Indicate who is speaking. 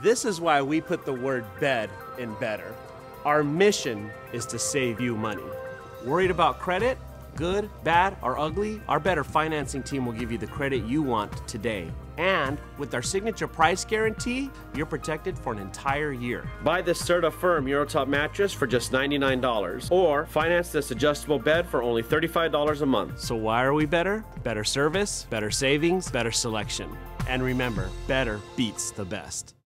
Speaker 1: This is why we put the word bed in Bedder. Our mission is to save you money. Worried about credit? Good, bad, or ugly? Our Bedder financing team will give you the credit you want today. And with our signature price guarantee, you're protected for an entire year. Buy this Serta Firm Eurotop mattress for just $99 or finance this adjustable bed for only $35 a month. So why are we better? Better service, better savings, better selection. And remember, better beats the best.